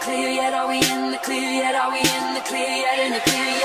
clear yet? Are we in the clear yet? Are we in the clear yet? In the clear yet?